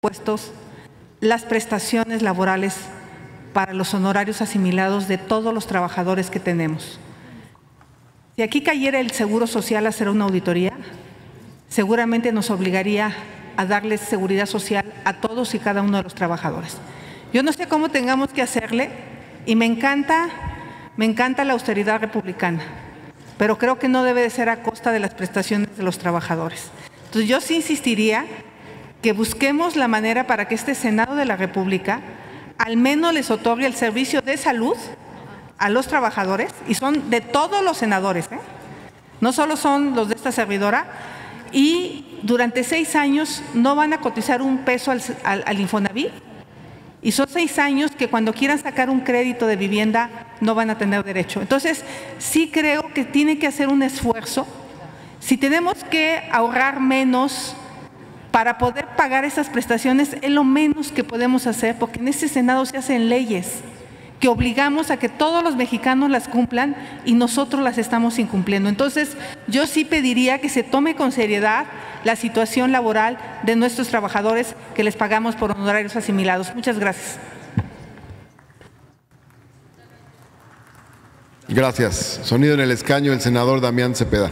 puestos las prestaciones laborales para los honorarios asimilados de todos los trabajadores que tenemos. Si aquí cayera el Seguro Social a hacer una auditoría, seguramente nos obligaría a darles seguridad social a todos y cada uno de los trabajadores. Yo no sé cómo tengamos que hacerle y me encanta, me encanta la austeridad republicana, pero creo que no debe de ser a costa de las prestaciones de los trabajadores. Entonces yo sí insistiría que busquemos la manera para que este Senado de la República al menos les otorgue el servicio de salud a los trabajadores, y son de todos los senadores, ¿eh? no solo son los de esta servidora, y durante seis años no van a cotizar un peso al, al, Infonavit, y son seis años que cuando quieran sacar un crédito de vivienda no van a tener derecho. Entonces, sí creo que tiene que hacer un esfuerzo. Si tenemos que ahorrar menos para poder pagar esas prestaciones es lo menos que podemos hacer, porque en este Senado se hacen leyes que obligamos a que todos los mexicanos las cumplan y nosotros las estamos incumpliendo. Entonces, yo sí pediría que se tome con seriedad la situación laboral de nuestros trabajadores que les pagamos por honorarios asimilados. Muchas gracias. Gracias. Sonido en el escaño, el senador Damián Cepeda.